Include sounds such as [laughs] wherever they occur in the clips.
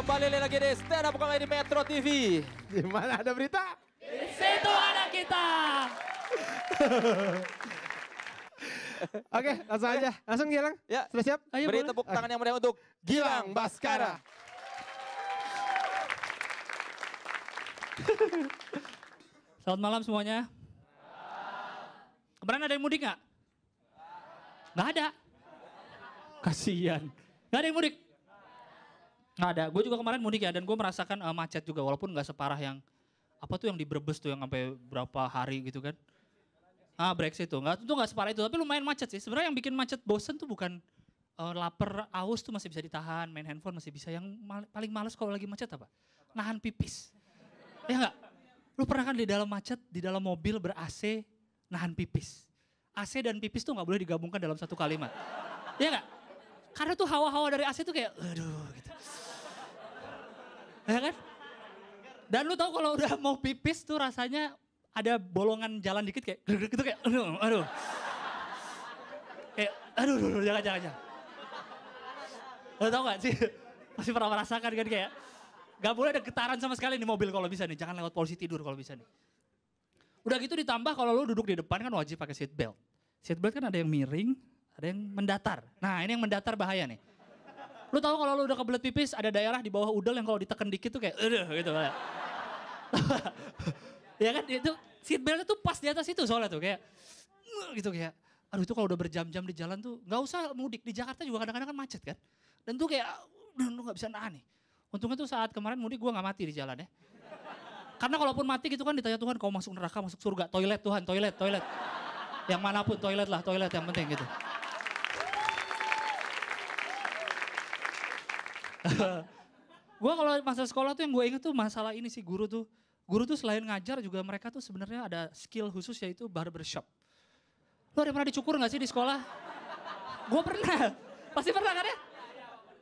Kembali lagi di Stand Up Comedy Metro TV. Di mana ada berita? Situ ada kita. [laughs] Oke, langsung aja. Langsung Gilang. Ya. Sudah siap? Ayo, Beri boleh. tepuk tangan yang meriah untuk Gilang Baskara. [laughs] Selamat malam semuanya. Kemarin ada yang mudik nggak? Nggak ada. Kasian. Nggak ada yang mudik. Nggak ada. Gue juga kemarin mudik ya dan gue merasakan eh, macet juga walaupun nggak separah yang apa tuh yang di Brebes tuh yang sampai berapa hari gitu kan. Ah Brexit tuh nggak itu nggak separah itu tapi lumayan macet sih. Sebenarnya yang bikin macet bosen tuh bukan eh, lapar, aus tuh masih bisa ditahan, main handphone masih bisa. Yang mal- paling males kalau lagi macet apa? Nahan pipis. Ya nggak? Lu pernah kan di dalam macet, di dalam mobil ber-AC, nahan pipis. AC dan pipis tuh nggak boleh digabungkan dalam satu kalimat. Ya nggak? Karena tuh hawa-hawa dari AC tuh kayak, aduh. Ya kan? Dan lu tahu kalau udah mau pipis tuh rasanya ada bolongan jalan dikit kayak gitu kayak, aduh, aduh. Kayak, aduh, aduh, aduh, jangan, jangan, jangan. Lo tau gak sih? Pasti pernah merasakan kan kayak, Gak boleh ada getaran sama sekali di mobil kalau bisa nih. Jangan lewat polisi tidur kalau bisa nih. Udah gitu ditambah kalau lu duduk di depan kan wajib pakai seat belt. Seat belt kan ada yang miring, ada yang mendatar. Nah ini yang mendatar bahaya nih. Lu tahu kalau lu udah kebelet pipis ada daerah di bawah udel yang kalau ditekan dikit tuh kayak gitu kayak. [laughs] ya kan? Itu seat beltnya tuh pas di atas itu soalnya tuh kayak gitu kayak. Aduh itu kalau udah berjam-jam di jalan tuh nggak usah mudik. Di Jakarta juga kadang-kadang kan macet kan? Dan tuh kayak dan lu nggak bisa nahan nih. Untungnya tuh saat kemarin mudik gua nggak mati di jalan ya karena kalaupun mati gitu kan ditanya Tuhan kau masuk neraka masuk surga. Toilet Tuhan toilet toilet. Yang mana pun toilet lah toilet yang penting gitu [laughs] Gua kalau masa sekolah tuh yang gue inget tuh masalah ini sih guru tuh. Guru tuh selain ngajar juga mereka tuh sebenarnya ada skill khusus yaitu barbershop. Lo ada pernah dicukur gak sih di sekolah? Gue pernah. [laughs] Pasti pernah kan ya?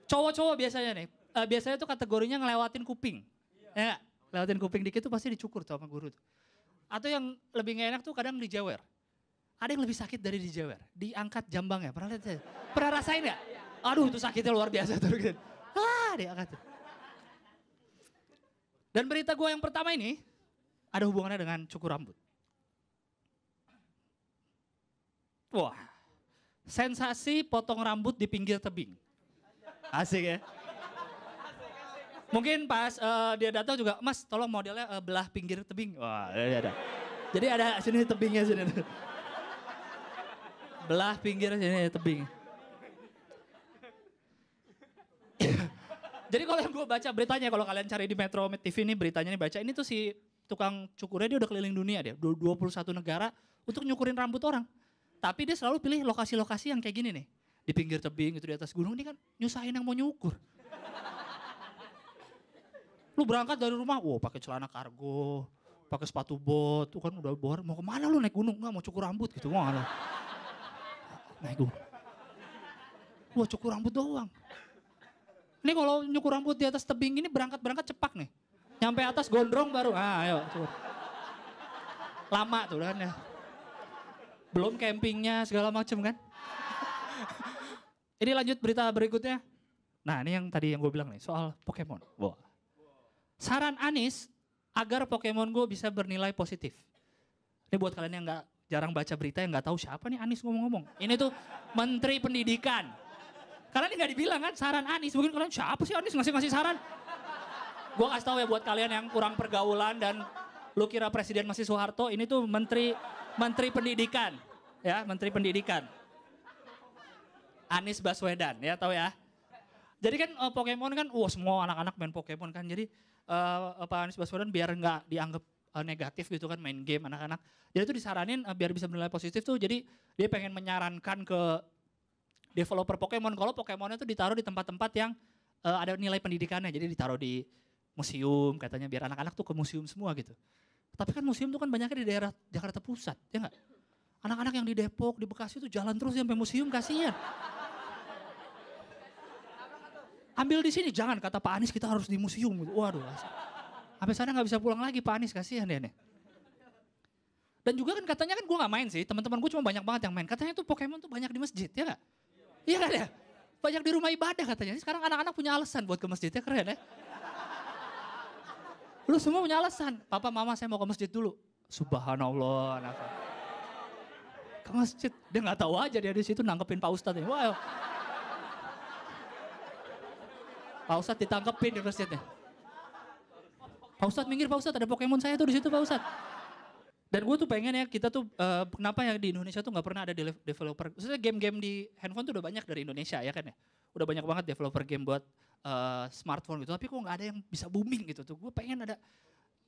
Cowok-cowok biasanya nih. Eh, biasanya tuh kategorinya ngelewatin kuping. Ya nggak? Lewatin kuping dikit tuh pasti dicukur tuh sama guru tuh. Atau yang lebih gak enak tuh kadang dijewer. Ada yang lebih sakit dari dijewer. Diangkat jambangnya. Pernah lihat? saya? Pernah rasain gak? Aduh itu sakitnya luar biasa tuh. gitu. Ah diangkat tuh. Dan berita gue yang pertama ini ada hubungannya dengan cukur rambut. Wah, sensasi potong rambut di pinggir tebing. Asik ya. Mungkin pas eh, dia datang juga, Mas tolong modelnya eh, belah pinggir tebing. Wah, ada. Jadi ada sini tebingnya sini. belah pinggir sini tebing. Jadi kalau yang gue baca beritanya, kalau kalian cari di Metro TV ini beritanya nih baca, ini tuh si tukang cukurnya dia udah keliling dunia dia, du- 21 negara untuk nyukurin rambut orang. Tapi dia selalu pilih lokasi-lokasi yang kayak gini nih. Di pinggir tebing itu di atas gunung ini kan nyusahin yang mau nyukur. Lu berangkat dari rumah, wow pakai celana kargo, pakai sepatu bot, tuh kan udah bor, mau ke mana lu naik gunung? Nggak mau cukur rambut gitu, mau lu? Naik gunung. Wah cukur rambut doang. Ini kalau nyukur rambut di atas tebing ini berangkat-berangkat cepak nih. Nyampe atas gondrong baru, ah ayo cukur. Lama tuh kan ya. Belum campingnya segala macem kan. ini lanjut berita berikutnya. Nah ini yang tadi yang gue bilang nih soal Pokemon. Wah. Saran Anis agar Pokemon Go bisa bernilai positif. Ini buat kalian yang nggak jarang baca berita yang nggak tahu siapa nih Anis ngomong-ngomong. Ini tuh Menteri Pendidikan. Karena ini nggak dibilang kan saran Anis. Mungkin kalian siapa sih Anis ngasih-ngasih saran? Gua kasih tahu ya buat kalian yang kurang pergaulan dan lu kira presiden masih Soeharto, ini tuh menteri menteri pendidikan. Ya, menteri pendidikan. Anis Baswedan, ya tahu ya. Jadi kan eh, Pokemon kan, wah semua anak-anak main Pokemon kan. Jadi eh Pak Anies Baswedan biar nggak dianggap eh, negatif gitu kan main game anak-anak. Jadi itu disaranin eh, biar bisa bernilai positif tuh. Jadi dia pengen menyarankan ke developer Pokemon kalau Pokemonnya tuh ditaruh di tempat-tempat yang eh, ada nilai pendidikannya. Jadi ditaruh di museum katanya biar anak-anak tuh ke museum semua gitu. Tapi kan museum tuh kan banyaknya di daerah Jakarta Pusat, ya nggak? Anak-anak yang di Depok, di Bekasi tuh jalan terus sampai museum kasihan. Ambil di sini, jangan kata Pak Anies kita harus di museum. Gitu. Waduh, sampai sana nggak bisa pulang lagi Pak Anies kasihan dia nih. Dan juga kan katanya kan gue nggak main sih, teman-teman gue cuma banyak banget yang main. Katanya tuh Pokemon tuh banyak di masjid, ya nggak? Iya kan ya? Banyak di rumah ibadah katanya. Sekarang anak-anak punya alasan buat ke masjidnya keren ya. Lu semua punya alasan. Papa, mama saya mau ke masjid dulu. Subhanallah. Anak. Ke masjid. Dia nggak tahu aja dia di situ nangkepin Pak Ustadz. Wah. Pak Ustadz ditangkepin di masjidnya. Pak Ustadz minggir Pak Ustadz ada Pokemon saya tuh di situ Pak Ustadz. Dan gue tuh pengen ya kita tuh eh, kenapa ya di Indonesia tuh nggak pernah ada developer. Maksudnya game-game di handphone tuh udah banyak dari Indonesia ya kan ya. Udah banyak banget developer game buat eh, smartphone gitu. Tapi kok nggak ada yang bisa booming gitu tuh. Gue pengen ada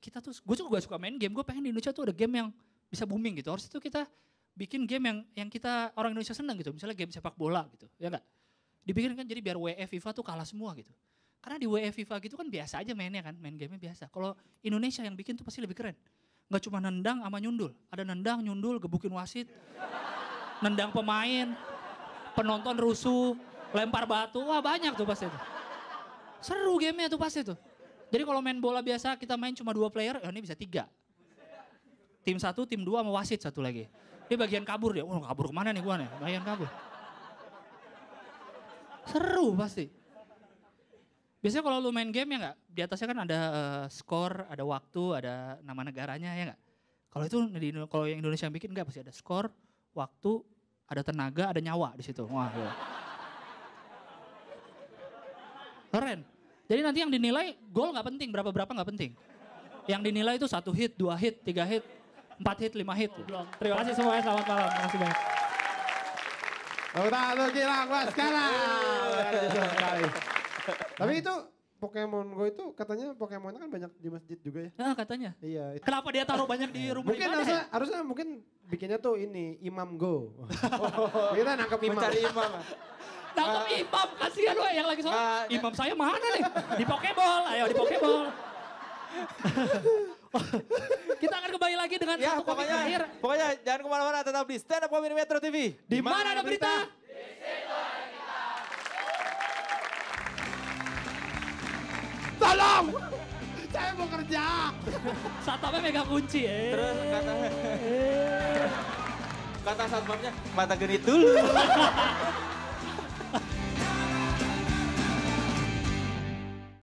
kita tuh gue juga suka main game. Gue pengen di Indonesia tuh ada game yang bisa booming gitu. Harus itu kita bikin game yang yang kita orang Indonesia seneng gitu. Misalnya game sepak bola gitu. Ya enggak? Dibikin kan jadi biar WE FIFA tuh kalah semua gitu. Karena di WE FIFA gitu kan biasa aja mainnya kan, main gamenya biasa. Kalau Indonesia yang bikin tuh pasti lebih keren. Nggak cuma nendang sama nyundul. Ada nendang, nyundul, gebukin wasit. Nendang pemain, penonton rusuh, lempar batu. Wah banyak tuh pasti tuh. Seru gamenya tuh pasti tuh. Jadi kalau main bola biasa kita main cuma dua player, ya ini bisa tiga. Tim satu, tim dua sama wasit satu lagi. Dia bagian kabur dia. Oh kabur ke mana nih gua nih? Bagian kabur. Seru pasti. Biasanya kalau lu main game ya nggak, di atasnya kan ada eh, skor, ada waktu, ada nama negaranya ya nggak. Kalau itu di kalau yang Indonesia yang bikin nggak pasti ada skor, waktu, ada tenaga, ada nyawa di situ. Wah, gila. keren. Jadi nanti yang dinilai gol nggak penting, berapa berapa nggak penting. Yang dinilai itu satu hit, dua hit, tiga hit, empat hit, lima hit. Terima kasih semuanya, selamat malam. Terima kasih banyak. Tepuk tangan untuk Gilang Baskara. Luar biasa sekali. Tapi itu Pokemon Go itu katanya Pokemon kan banyak di masjid juga ya. Nah katanya. Iya. itu- Kenapa dia taruh banyak di rumah Mungkin harusnya, ya? harusnya mungkin bikinnya tuh ini Imam Go. [laughs] Kita nangkep imam. Mencari imam. Nangkep imam, kasihan loh yang lagi sholat. Ah, imam saya mana nih? Di Pokeball, ayo di Pokeball. [laughs] Kita akan kembali lagi dengan Ya satu komik terakhir. pokoknya, pokoknya jangan ke mana-mana tetap di Stand Up Comedy Metro TV. Di mana ada berita? Tolong! Saya mau kerja. Satpamnya megang kunci. Eh. Terus kata kata satpamnya mata genit dulu. [laughs]